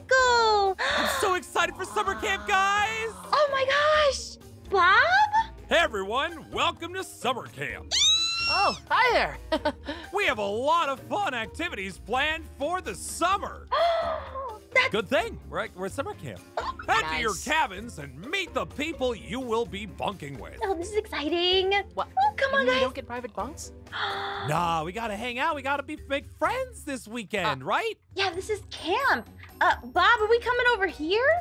magical. I'm so excited for summer camp, guys! Oh my gosh, Bob. Hey everyone, welcome to summer camp. Oh, hi there. We have a lot of fun activities planned for the summer. That's Good thing, we're at, we're at summer camp. Oh, Head to your cabins and meet the people you will be bunking with. oh, this is exciting. What? Oh, come You on, mean we guys. don't get private bunks? Nah, we gotta hang out. We gotta be make friends this weekend, uh, right? yeah, this is camp. Uh, Bob, are we coming over here?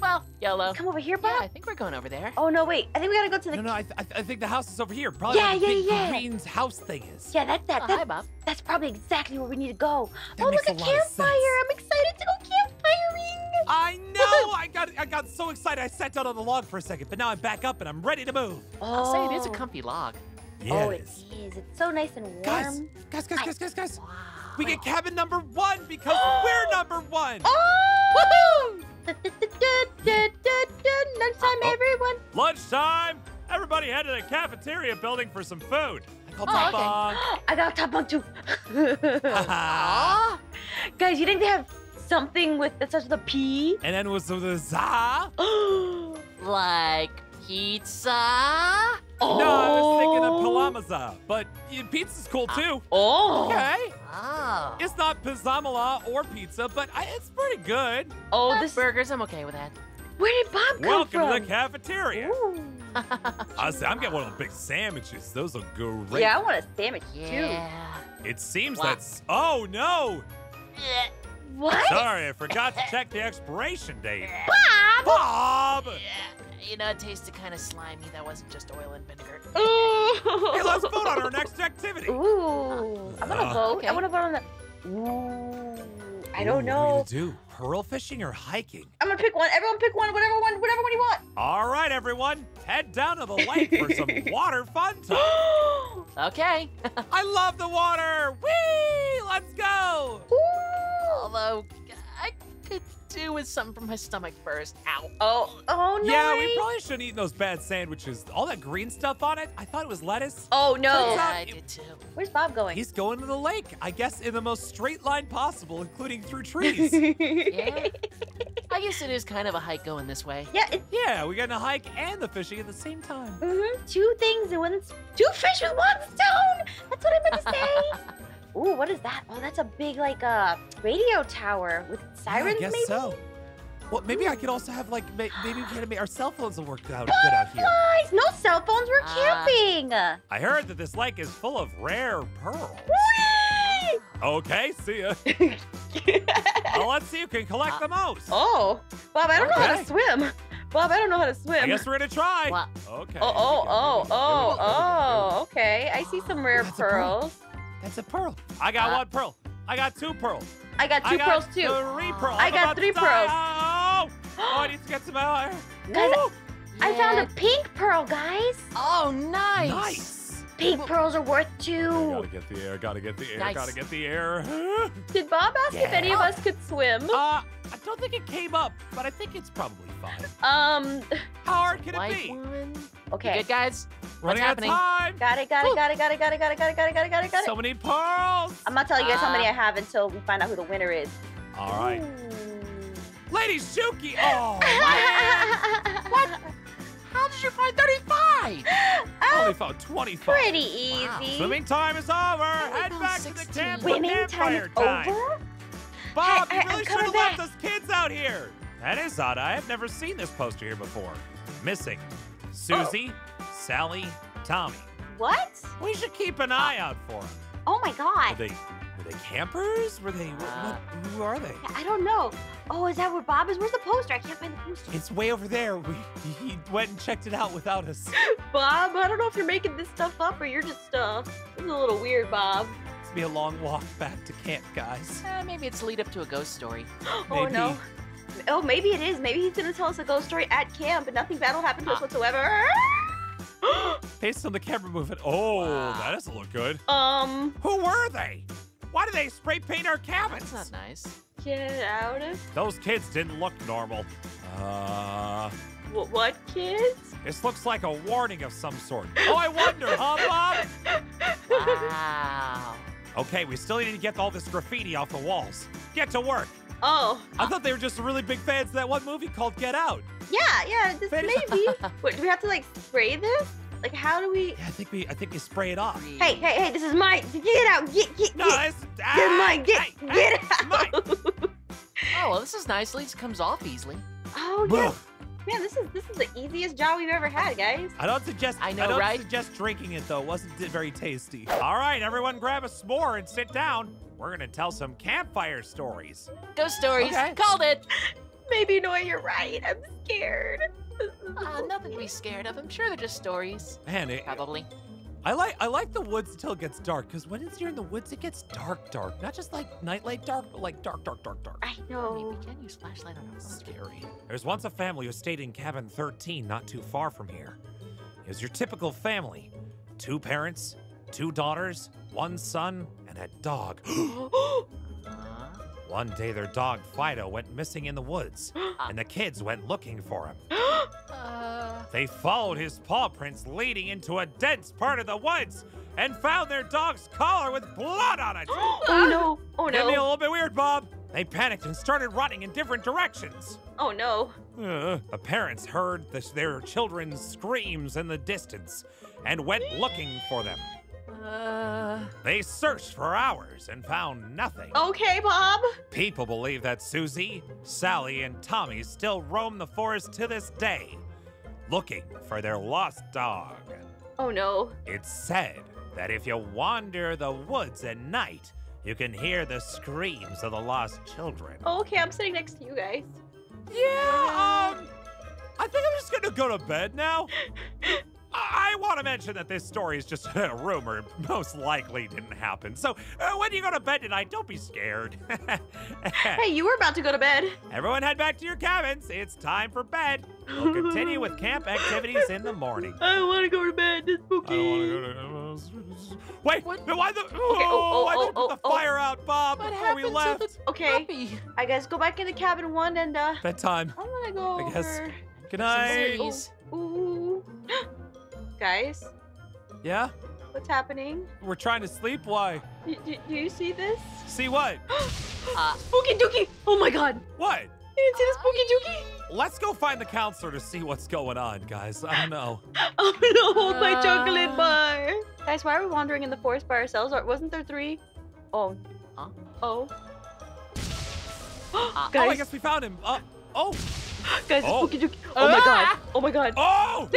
well, yellow. Come over here, Bob. Yeah, I think we're going over there. Oh no, wait. I think we gotta go to the. No, no, I, th- I, th- I think the house is over here. Probably Yeah, where the yeah, big yeah. green's house thing is. Yeah, that that, Oh, that hi, Bob. that's probably exactly where we need to go. That oh, makes look, a a lot of campfire! sense. I'm excited to go campfiring. I know. I got I got so excited. I sat down on the log for a second, but now I'm back up and I'm ready to move. I'll say it is a Oh. comfy log. Yeah, oh, it it is. is. It's so nice and warm. Guys, guys, guys, I- guys, guys, guys. Wow. We get cabin number one because we're number one. Oh! Lunchtime, everyone. Lunchtime. Everybody head to the cafeteria building for some food. I called Oh, Top okay. I got a top bunk too. Guys, you think they have something with that starts with a P? and then was the za. like pizza? Oh. No, I was thinking of Palamaza, but yeah, pizza's cool too. Oh. Okay. Oh. It's not pizzamala or pizza, but I, it's pretty good. Oh, Eh, this. burgers, I'm okay with that. Where did Bob come Welcome from? to the cafeteria. Ooh. Honestly, I'm getting one of the big sandwiches. Those are great. Yeah, I want a sandwich Yeah. It seems Wow. that's. Oh no! What? Sorry, I forgot to check the expiration date. Bob. Bob! You know, it tasted kind of slimy. That wasn't just oil and vinegar. Ooh. Hey, let's vote on our next activity. Ooh. I'm gonna Uh, vote. okay. I want to vote on the. Ooh. I don't What are know. we gonna do? Pearl fishing or hiking? I'm gonna pick one. Everyone pick one. Whatever one. Whatever one you want. All right, everyone, head down to the lake for some water fun time. Okay. I love the water. Whee! Let's go. Ooh. Although, I could do with something from my stomach first. Ow. Oh. Oh no. Yeah, we probably shouldn't eat those bad sandwiches. All that green stuff on it. I thought it was lettuce. Oh no. Yeah, I did too. Where's Bob going? He's going to the lake, I guess, in the most straight line possible, including through trees. Yeah. I guess it is kind of a hike going this way. Yeah, it's yeah, we got a hike and the fishing at the same time. hmm two things in one. Two fish with one stone. That's what I meant to say. Ooh, what is that? Oh, that's a big like uh radio tower with sirens, yeah, I guess maybe. so. Well, maybe I could also have like may- maybe we can make our cell phones will work out good out here. Guys, no cell phones. We're Ah. camping. I heard that this lake is full of rare pearls. Whee! Okay, see ya. well, let's see who can collect the most. oh, Bob, I don't know how to swim. Bob, I don't know how to swim. I guess we're gonna try. Well, Okay. Oh, oh, here oh, here we go, oh, here we go, here we go. oh, okay. I see some rare That's a pearl. pearls. That's a pearl. I got Uh, one pearl. I got two pearls. I got two I got pearls too. Three pearls. I I'm got three pearls. Oh, oh, I need to get some out. Guys, Woo! I found a pink pearl, guys. Oh, nice. Nice. Pink pearls are worth I two. gotta get the air. Gotta get the air. Nice. Gotta get the air. Did Bob ask if any of us could swim? Uh, I don't think it came up, but I think it's probably fine. Um, How hard can it be? one. You okay. good, guys? Running happening? out of time. Got it, got it, got it, got it, got it, got it, got it, got it, got it, got it, got So it. many pearls. I'm not telling you guys how many Uh, I have until we find out who the winner is. All right. Ooh. Lady Shuki. Oh. What? How did you find 35? Only oh, found 25. pretty Wow. easy. Swimming time is over. Head found back to the 16. camp Swimming time is time. over? Bob, I- I'm really should coming have left back. us kids out here. That is odd. I have never seen this poster here before. Missing. Susie, Sally, Tommy. What? We should keep an eye out for them. Oh my God. Were god. they, were they campers? Were they, what, what, who are they? I don't know. Oh, is that where Bob is? Where's the poster? I can't find the poster. It's way over there. We, he went and checked it out without us. Bob, I don't know if you're making this stuff up or you're just, uh, this is a little weird, Bob. It's gonna be a long walk back to camp, guys. Uh, maybe it's lead up to a ghost story. Oh Maybe. no. Oh, maybe it is. Maybe he's gonna tell us a ghost story at camp and nothing bad will happen to us Ah. whatsoever. Based on the camera movement. Oh, Wow. that doesn't look good. um, Who were they? Why did they spray paint our cabins? That's not nice. get out of Those kids didn't look normal. Uh, what, what kids? this looks like a warning of some sort. Oh, I wonder, huh, Bob? Wow. Okay, we still need to get all this graffiti off the walls. Get to work. Oh, I thought they were just really big fans of that one movie called Get Out. yeah, yeah. This Finish- maybe. Wait, do we have to like spray this? Like, how do we? Yeah, I think we I think we spray it off. Hey, hey, hey! This is mine. Get out! Get, get, No, get! it's Get ah, mine! Get, hey, hey, get it's mine. out! Oh, well, this is nice. At least it comes off easily. oh yeah, Ugh. man! This is this is the easiest job we've ever had, guys. I don't suggest. I know, I don't right? suggest drinking it though. It wasn't very tasty. All right, everyone, grab a s'more and sit down. We're gonna tell some campfire stories. Ghost stories. Okay. Called it. Maybe no, you're right. I'm scared. Uh, nothing to be scared of. I'm sure they're just stories. Man, it, Probably. I like I like the woods until it gets dark. Cause when it's you're in the woods, it gets dark, dark. Not just like nightlight dark, but like dark, dark, dark, dark. I Maybe know. we can use flashlight on our phones. Scary. There's once a family who stayed in cabin 13, not too far from here. It was your typical family: two parents, two daughters, one son, and a dog. One day, their dog Fido went missing in the woods, and the kids went looking for him. uh, They followed his paw prints leading into a dense part of the woods and found their dog's collar with blood on it. oh no! Oh no! Get me a little bit weird, Bob. They panicked and started running in different directions. Oh no! Uh, the parents heard the, their children's screams in the distance and went looking for them. Uh, They searched for hours and found nothing. Okay, Bob. People believe that Susie, Sally, and Tommy still roam the forest to this day, looking for their lost dog. Oh no! It's said that if you wander the woods at night, you can hear the screams of the lost children. Oh, okay, I'm sitting next to you guys. Yeah, um, I think I'm just gonna go to bed now. I, I want to mention that this story is just a rumor. Most likely didn't happen. So uh, when you go to bed tonight, don't be scared. Hey, you were about to go to bed. Everyone head back to your cabins. It's time for bed. We'll continue with camp activities in the morning. I want to go to bed. It's spooky. I don't want to go to. Wait, What? why the? oh, oh, why oh, did you put the oh, oh. fire out, Bob, what before we happened left? to the Okay, puppy? I guys go back into cabin one and uh, Bedtime. I'm gonna go I guess- over. Good night. series. Ooh. guys, Yeah, what's happening? we're trying to sleep. Why? Do, do, do you see this? See what? Uh, Spooky Dookie! Oh my god! What? You didn't see the Spooky Dookie? Let's go find the counselor to see what's going on, guys. I don't know. Oh no, hold my Uh. chocolate bar! Guys, why are we wandering in the forest by ourselves? Or wasn't there three? Oh. Huh? Oh. Uh, Oh, I guys, guess we found him. Uh, oh, guys, the Oh. Spooky Dookie. Oh my god! Ah! Oh my god! oh!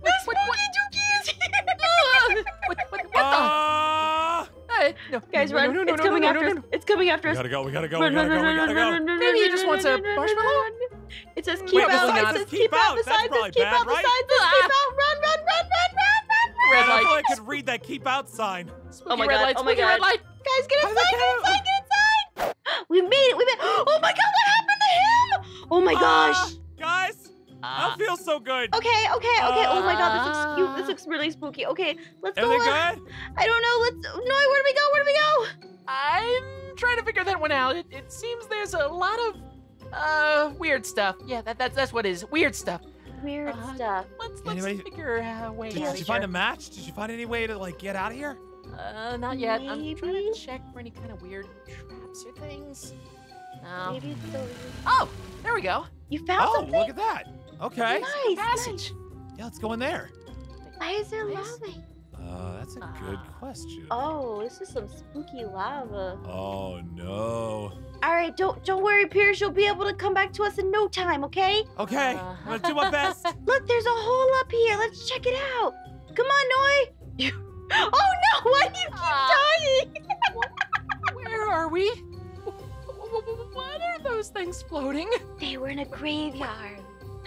What? What- The what- what- Spooky what- Dookie is here! what, what, what the? Uh, no, Guys, no, run! No, no, it's coming after us! no, no. It's coming after we us! gotta go. We gotta go. We gotta run, go. run, We gotta run, go. run, run, Maybe he just wants run, a run, run, marshmallow? run, run. It says keep Wait, out. besides It this, says keep keep out. out. Besides this, keep out. Besides this, keep Ah. out. Run, run, run, run, run, run, Red I don't light. I could read that keep out sign. Spooky Oh my red God, light. oh my spooky red God. light. Guys, get inside, get inside, get inside! We made it, we made Oh my god, what happened to him? Oh my gosh. Guys, I Uh, don't feel so good. Okay, okay, okay. Oh my god, this looks cute. This Uh. looks really spooky. Okay, let's go. Everything uh, good? I don't know. Let's. No, where do we go? Where do we go? I'm trying to figure that one out. It, it seems there's a lot of uh weird stuff. Yeah, that, that's that's what it is. Weird stuff. Weird Uh, stuff. Let's let's Anybody- figure a way. Did, Yeah, did you out find a match? Did you find any way to like get out of here? Uh, not yet. I'm trying to check for any kind of weird traps or things. No. Maybe it's so. Oh, there we go. You found Oh, something? look at that. Okay. Nice. Passage. Yeah, let's go in there. Why is there Nice. lava? Uh, that's a good Ah. question. Oh, this is some spooky lava. Oh no. All right, don't don't worry, Pierce. You'll be able to come back to us in no time. Okay? Okay, Uh, I'm gonna do my best. Look, there's a hole up here. Let's check it out. Come on, Noi. Oh no! Why do you keep Ah. dying? Where are we? What are those things floating? They were in a graveyard.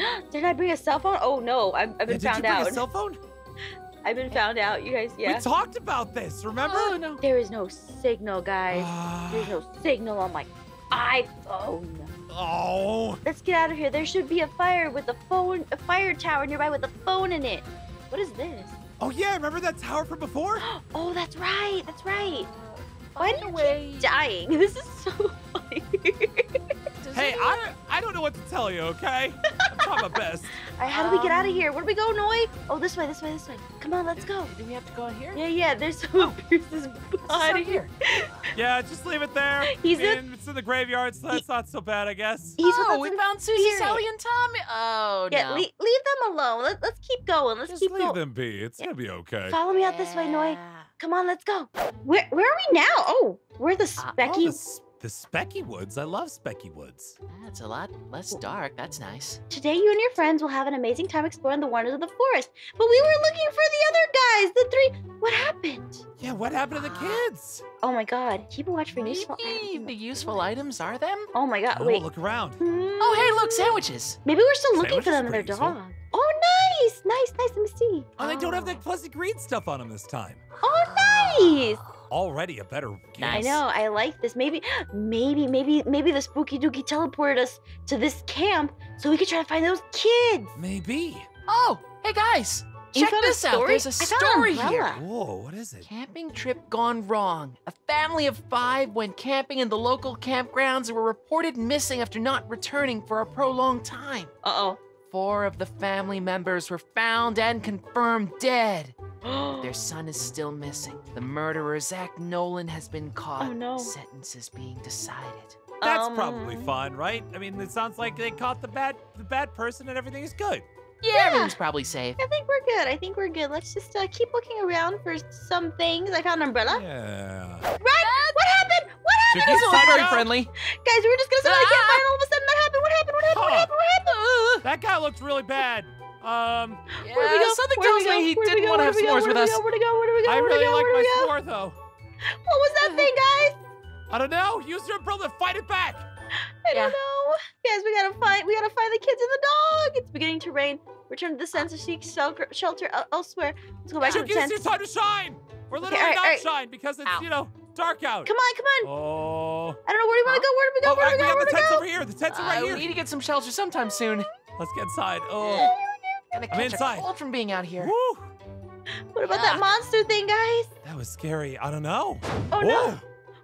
Did I bring a cell phone? Oh no, I've, I've Yeah, been did you found bring out. a cell phone? I've been found out. You guys, yeah. We talked about this, remember? Oh no. There is no signal, guys. There's Ah. no signal on my iPhone. oh. Let's get out of here. There should be a fire with a phone, a fire tower nearby with a phone in it. What is this? Oh yeah, remember that tower from before? Oh, that's right. That's right. Why Find do a you way. Dying. This is so funny. Does Hey, I I don't know what to tell you, okay? I'm my best. All right, how do we get out of here? Where do we go, Noi? Oh, this way, this way, this way. Come on, let's go. Do we have to go in here? Yeah, yeah. There's some of Pierce's this out body. here? Yeah, just leave it there. He's I mean, it's in the graveyard, so that's not so bad, I guess. He's oh, with we us found Susie, spirit. Sally, and Tommy. Oh, Yeah, no. leave, leave them alone. Let, let's keep going. Let's Just keep going. leave going. them be. It's gonna be okay. Follow me out this way, Noi. Come on, let's go. Where where are we now? Oh, we're the Uh, oh, Oh, Specky. The, Specky Woods. I love Specky Woods. That's a lot less dark. That's nice. Today, you and your friends will have an amazing time exploring the wonders of the forest. But we were looking for the other guys, the three. What happened? Yeah, what happened to the kids? Oh my God! Keep a watch for useful items. the useful items are them? Oh my God! Oh, Wait. look around. Hmm. Oh, hey, look, sandwiches. Maybe we're still looking for Sandwich is them and their pretty useful. dog. Oh, nice, nice, nice. Let me see. Oh, they don't have Oh. that fuzzy green stuff on them this time. Oh, nice. Already a better game. I know. I like this. Maybe, maybe, maybe, maybe the spooky dookie teleported us to this camp so we could try to find those kids. Maybe. Oh, hey, guys. You Check this out. story? There's a I story here. Whoa, what is it? Camping trip gone wrong. A family of five went camping in the local campgrounds and were reported missing after not returning for a prolonged time. Uh oh. Four of the family members were found and confirmed dead. Oh. Their son is still missing. The murderer, Zach Nolan, has been caught. Oh, no. Sentences being decided. That's Um, probably fun, right? I mean, it sounds like they caught the bad the bad person and everything is good. Yeah, Yeah. everything's probably safe. I think we're good. I think we're good. Let's just uh, keep looking around for some things. I found an umbrella. Yeah. Right? What happened? What happened? Did you It's all sign very friendly. Guys, we were just gonna sit on the Ah! campfire and all of a sudden that happened. What happened? What happened? What happened? What happened? That guy looked really bad. Um, Yeah, Where'd we go? something Where'd tells go? me he Where'd didn't want to have Where'd we go? s'mores with Where'd us. we go? Where'd we go? I really like my we s'more though. What was that thing, guys? I don't know. Use your umbrella to fight it back. I Yeah. don't know. Guys, we gotta find we gotta find the kids and the dog. It's beginning to rain. Return to the census seek shelter, shelter elsewhere. Let's go back to the Chucky, it's time to shine. We're Okay, literally alright, not alright. shine because it's, Ow. you know, dark out. Come on, come on. Oh. I don't know where do you want to go. Where do we go? Where do we we go? have Where the tents go? over here. The tents are Uh, right we need to get some shelter sometime soon. Let's get inside. Oh. Gonna I'm catch inside. a cold from being out here. Woo. What about that ah. monster thing, guys? That was scary. I don't know. Oh Whoa. no.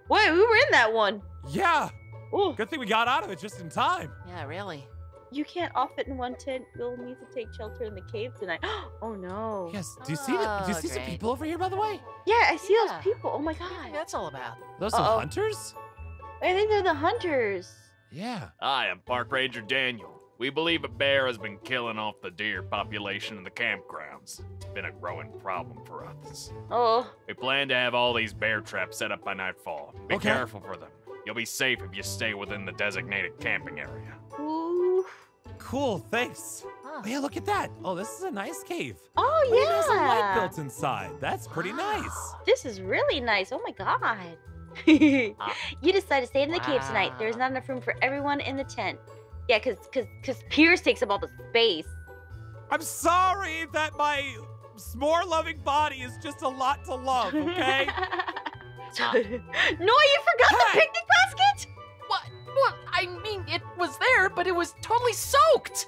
Wait, we were in that one. Yeah. Oh, Good thing we got out of it just in time. Yeah, really. you can't off it in one tent. We'll need to take shelter in the cave tonight. Oh no. Yes. Do you see the, Do you Oh, see some people over here, by the way? Yeah, I see Yeah. those people. Oh my What do you think god. that's all about? Those some Uh-oh. hunters? I think they're the hunters. Yeah. I'm Park Ranger Daniel. We believe a bear has been killing off the deer population in the campgrounds. It's been a growing problem for us. Oh, We plan to have all these bear traps set up by nightfall. Be Okay. careful for them. You'll be safe if you stay within the designated camping area. ooh. Cool. Thanks. Huh. Oh, yeah, look at that. Oh, this is a nice cave. Oh Oh, it has a light built inside. That's pretty nice. This is really nice. Oh my god. you decide to stay in the cave tonight. There's not enough room for everyone in the tent. Yeah, cause cause cause Pierce takes up all the space. I'm sorry that my s'more loving body is just a lot to love, okay? No, you forgot the picnic basket. What? What? I mean, it was there, but it was totally soaked.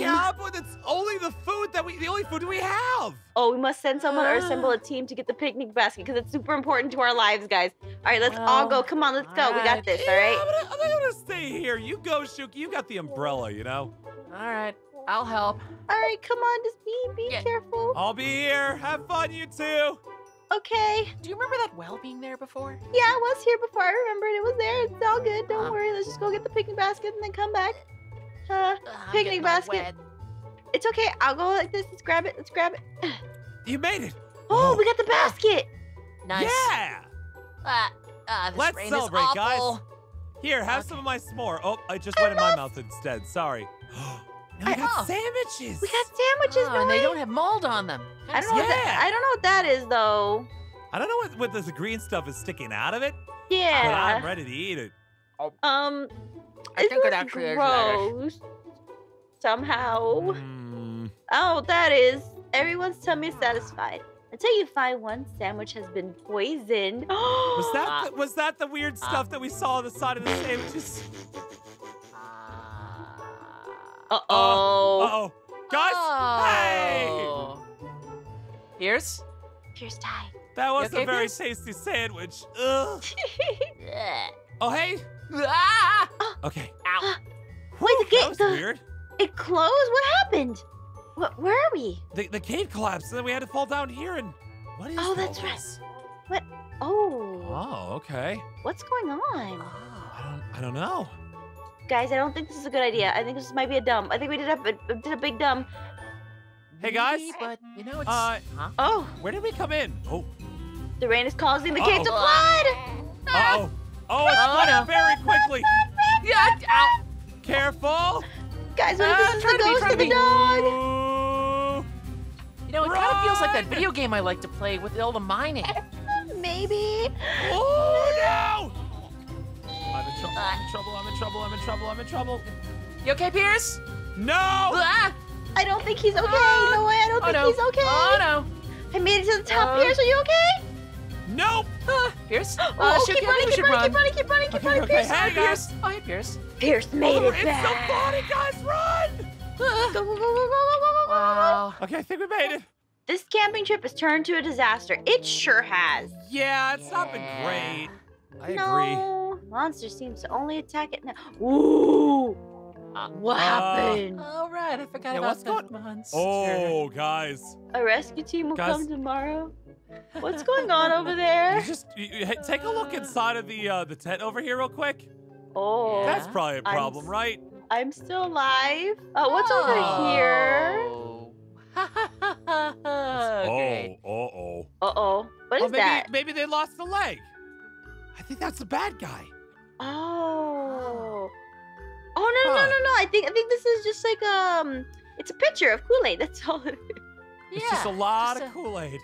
Yeah, but it's only the food that we, the only food we have. Oh, we must send someone or assemble a team to get the picnic basket because it's super important to our lives, guys. All right, let's all go. Come on, let's go. We got alright. this. yeah, All right. I'm gonna, I'm gonna stay here. You go, Shuki. You got the umbrella, you know? All right, I'll help. All right, come on, just be be Yeah. careful. I'll be here. Have fun, you two. Okay. Do you remember that well being there before? Yeah, I was here before. I remembered it was there. It's all good. Don't Uh. worry. Let's just go get the picnic basket and then come back. Uh, Ugh, I'm Picnic getting all basket. wet. it's okay. I'll go like this. Let's grab it. Let's grab it. You made it. Oh, we got the basket. Nice. Yeah. Ah, ah, this Let's rain celebrate, is guys. awful. Here, have Okay. some of my s'more. Oh, I just went in my mouth instead. Sorry. now we I- got oh. sandwiches. We got sandwiches. Oh, and they Noi. don't have mold on them. I don't know. What that, Yeah. I don't know what that is though. I don't know what, what this green stuff is sticking out of it, Yeah. but I'm Yeah. ready to eat it. Um. I it think it looks actually is lettuce. gross. Somehow. Mm. Oh, that is. Everyone's tummy is satisfied. Until you find one sandwich has been poisoned. Was that Ah. the, was that the weird Ah. stuff that we saw on the side of the sandwiches? Uh oh. Uh oh. oh, guys! Hey! Oh. Here's. Pierce tie. That was okay, a very Pierce? tasty sandwich. Ugh. Ugh. Oh hey. Ah! Okay. Ow. Wait, the That gate. was The, weird. it closed. What happened? What? Where are we? The, the cave collapsed, and then we had to fall down here. And what is Oh, that's right. What? Oh. Oh, okay. What's going on? I don't, I don't know. Guys, I don't think this is a good idea. I think this might be a dumb. I think we did a, did a big dumb. Hey, guys. Maybe, but you know it's. Uh, huh? Oh, where did we come in? Oh, the rain is causing the cave to Uh-oh. flood. uh-oh. Oh, it's Oh, flooding no. very quickly. Yeah. Ow. Careful. Guys, what if this is the to be, ghost of the dog? Ooh. You know, it kind of feels like that video game I like to play with all the mining. Maybe. Oh, no. I'm in trouble. I'm in trouble. I'm in trouble. I'm in trouble. I'm in trouble. You okay, Pierce? No. Ah! I don't think he's okay. Ah. no way, I don't Oh think no. he's okay. Oh no. I made it to the top. Uh. Pierce, are you okay? Pierce. Uh, oh, oh Shook, keep running, keep running, keep running, keep running, keep running, okay, Pierce. Okay. Hi, Pierce. Oh, hey, Pierce. Pierce made oh, it it's the body guys. Run! Go. Okay, I think we made it. This camping trip has turned to a disaster. It sure has. Yeah, it's yeah. not been great. I no. agree. Monster seems to only attack it now. Ooh! Uh, what uh, happened? All oh, right, I forgot yeah, about that monster. Oh, guys. A rescue team will guys. come tomorrow. What's going on over You there? just you, you- hey, take a look inside of the uh, the tent over here real quick. Oh, That's probably a I'm problem, s- right? I'm still alive. Oh, what's over here? Oh. okay. Oh, uh oh. Uh oh. What oh, is maybe that? maybe they lost a leg. I think that's the bad guy. Oh. Oh no no Huh. no no! I think I think this is just like um, it's a picture of Kool Aid. That's all. it is. It's just a lot just of Kool Aid.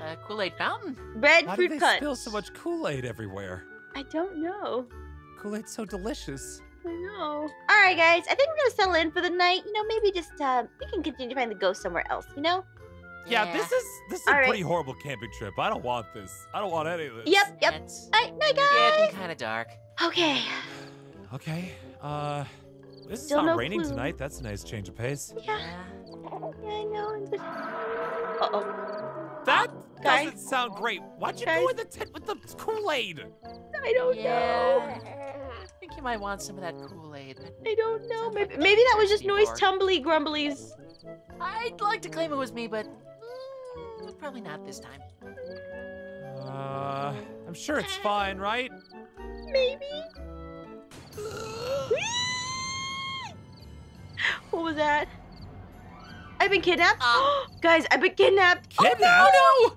Uh, Kool-Aid Fountain. Red Why fruit did they punch. spill so much Kool Aid everywhere? I don't know. Kool Aid's so delicious. I know. All right, guys. I think we're gonna settle in for the night. You know, maybe just uh, we can continue to find the ghost somewhere else. You know? Yeah, this is this is a All right. pretty horrible camping trip. I don't want this. I don't want any of this. Yep. Yep. It's All right, night, guys. getting kind of dark. Okay. Okay. Uh, this is Still not no raining clue. tonight. That's a nice change of pace. Yeah. Yeah. Yeah, I know. Uh oh. That Guys. doesn't sound great. Why'd you Guys. go in the tent with the Kool Aid? I don't Yeah. I think you might want some of that Kool-Aid. I don't know. Maybe like maybe that was just noise tumbly grumblies. I'd like to claim it was me, but mm, probably not this time. Uh, I'm sure it's fine, right? Maybe. what was that? I've been kidnapped. Uh. Guys, I've been kidnapped. Kidnapped? Oh no!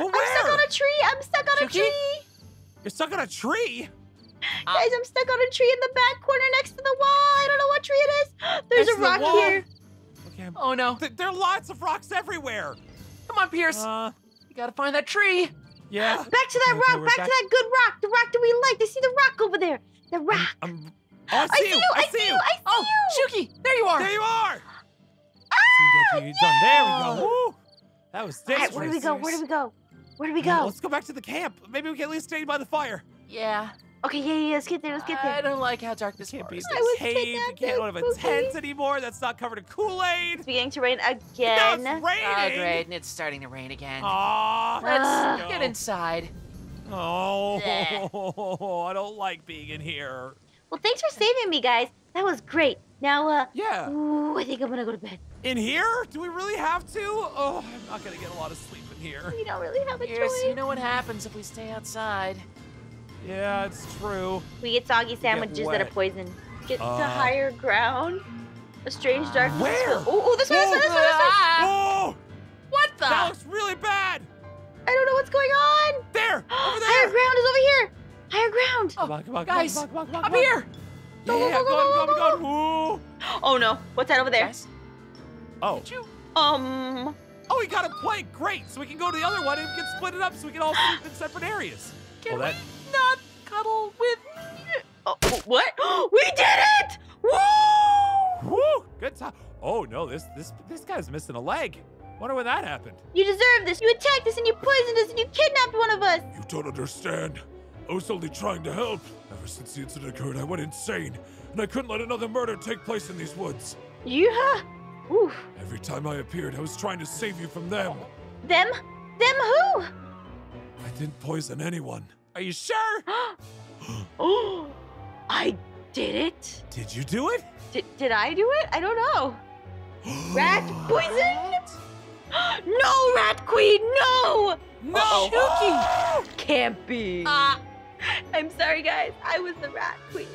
But I'm stuck on a tree. I'm stuck on a tree. You're stuck on a tree. Uh. Guys, I'm stuck on a tree in the back corner next to the wall. I don't know what tree it is. There's a to the rock here. Okay. I'm- Oh no. Th- there are lots of rocks everywhere. Come on, Pierce. Uh, you gotta find that tree. yeah. Back to that Okay, okay, rock. back, back- to that good rock. The rock that we like. I see the rock over there. The I'm, rock. I'm- oh, I see, you. I see you. I see Oh, you. Shuki, there you are. There you are. Ah, See, you done. There we go. Woo. That was All dangerous. right, where do we go? Where do we go? Where do we Well, go? Let's go back to the camp. Maybe we can at least stay by the fire. Yeah. Okay, yeah, yeah, let's get there. Let's get there. I don't like how dark this Can't be in forest I was cave. You can't by have a tent anymore. That's not covered in Kool-Aid. It's beginning to rain Now again. it's raining. Oh, great, and it's starting to rain again. Aw. Let's Ah. get inside. Oh, Bleh. I don't like being in here. Well, thanks for saving me, guys. That was great. Now, uh, Yeah. ooh, I think I'm gonna go to bed. In here? Do we really have to? Oh, I'm not gonna get a lot of sleep in here. We don't really have a Pierce, choice. you know what happens if we stay outside. Yeah, it's true. We get soggy sandwiches that are wet. poisoned. Get to Uh. higher ground. A strange Uh, darkness. Where? Oh, oh, this way, this way, this way, this way. Oh, what the? that looks really bad. I don't know what's going on. There, over Higher ground is over here. Higher ground. Oh, Come on, come on, guys, come on, come on, come on, come on. here. Yeah, yeah, yeah, Go, go, go go, go go, go go. Ooh. Oh no, what's that over there? Guys, Oh, did you? Um, oh, we got a plank. Great. So we can go to the other one and we can split it up so we can all sleep in separate areas. Can Well, that- we not cuddle with? oh, oh what? we did it! Woo! Woo! Good time. Oh no, this this this guy's missing a leg. Wonder when that happened. You deserve this. You attacked us and you poisoned us and you kidnapped one of us. You don't understand. I was only trying to help. Ever since the incident occurred, I went insane, and I couldn't let another murder take place in these woods. Yeah. Ooh. Every time I appeared, I was trying to save you from them. Them? Them who? I didn't poison anyone. Are you sure? oh, I did it. Did you do it? Did, did I do it? I don't know. Rat poison? no, Rat Queen, no! No. Uh-oh. can't be. Ah. I'm sorry, guys. I was the rat queen.